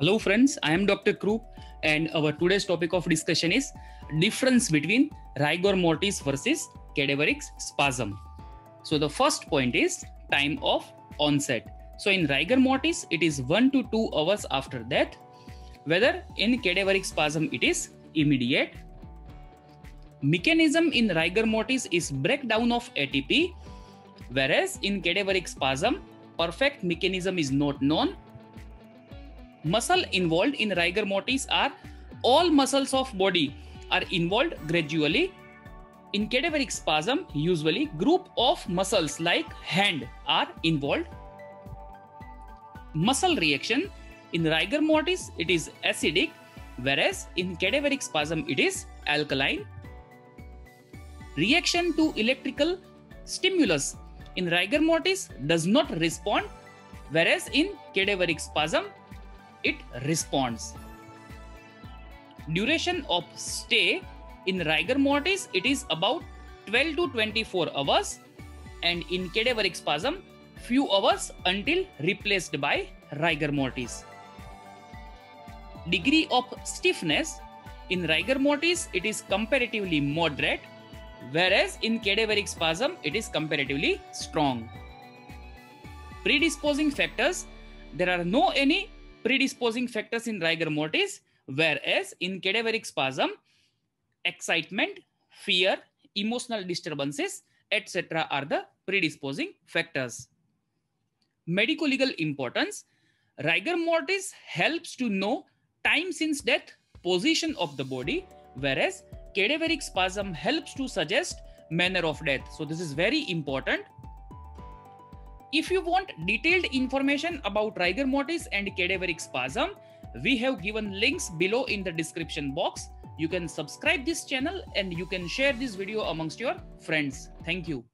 Hello friends, I am Dr. Krup and our today's topic of discussion is difference between rigor mortis versus cadaveric spasm. So the first point is time of onset. So in rigor mortis, it is 1 to 2 hours after death. Whether in cadaveric spasm, it is immediate. Mechanism in rigor mortis is breakdown of ATP, whereas in cadaveric spasm, perfect mechanism is not known muscle involved in rigor mortis are all muscles of body are involved gradually. In cadaveric spasm usually group of muscles like hand are involved. Muscle reaction in rigor mortis it is acidic whereas in cadaveric spasm it is alkaline. Reaction to electrical stimulus in rigor mortis does not respond whereas in cadaveric spasm it responds. Duration of stay in rigor mortis it is about 12 to 24 hours and in cadaveric spasm few hours until replaced by rigor mortis. Degree of stiffness in rigor mortis it is comparatively moderate whereas in cadaveric spasm it is comparatively strong. Predisposing factors there are no any predisposing factors in rigor mortis, whereas in cadaveric spasm, excitement, fear, emotional disturbances, etc. are the predisposing factors. Medico-legal importance, rigor mortis helps to know time since death, position of the body, whereas cadaveric spasm helps to suggest manner of death. So this is very important if you want detailed information about rigor mortis and cadaveric spasm, we have given links below in the description box. You can subscribe this channel and you can share this video amongst your friends. Thank you.